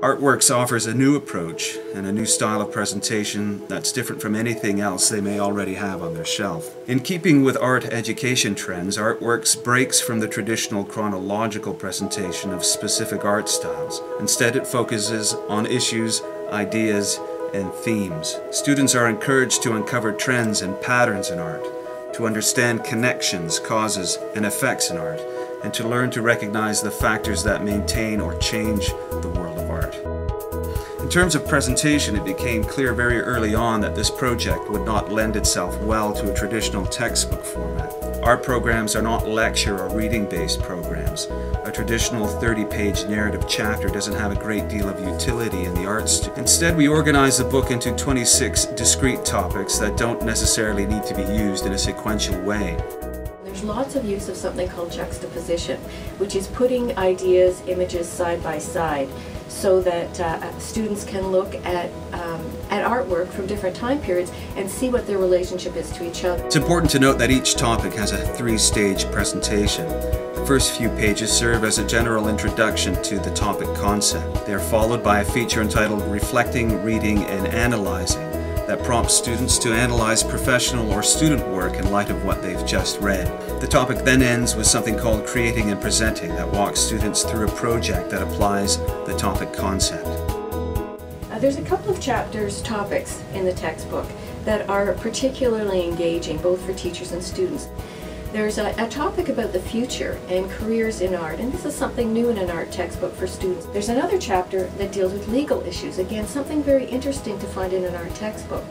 Art Works offers a new approach and a new style of presentation that's different from anything else they may already have on their shelf. In keeping with art education trends, Art Works breaks from the traditional chronological presentation of specific art styles. Instead, it focuses on issues, ideas, and themes. Students are encouraged to uncover trends and patterns in art, to understand connections, causes, and effects in art, and to learn to recognize the factors that maintain or change the world of art. In terms of presentation, it became clear very early on that this project would not lend itself well to a traditional textbook format. Art programs are not lecture or reading-based programs. A traditional 30-page narrative chapter doesn't have a great deal of utility in the arts. Instead, we organize the book into 26 discrete topics that don't necessarily need to be used in a sequential way. There's lots of use of something called juxtaposition, which is putting ideas, images side by side so that uh, students can look at, um, at artwork from different time periods and see what their relationship is to each other. It's important to note that each topic has a three-stage presentation. The first few pages serve as a general introduction to the topic concept. They are followed by a feature entitled Reflecting, Reading, and Analyzing that prompts students to analyze professional or student work in light of what they've just read. The topic then ends with something called Creating and Presenting that walks students through a project that applies the topic concept. Uh, there's a couple of chapters, topics in the textbook that are particularly engaging both for teachers and students. There's a, a, topic about the future and careers in art, and this is something new in an art textbook for students. There's another chapter that deals with legal issues, again, something very interesting to find in an art textbook.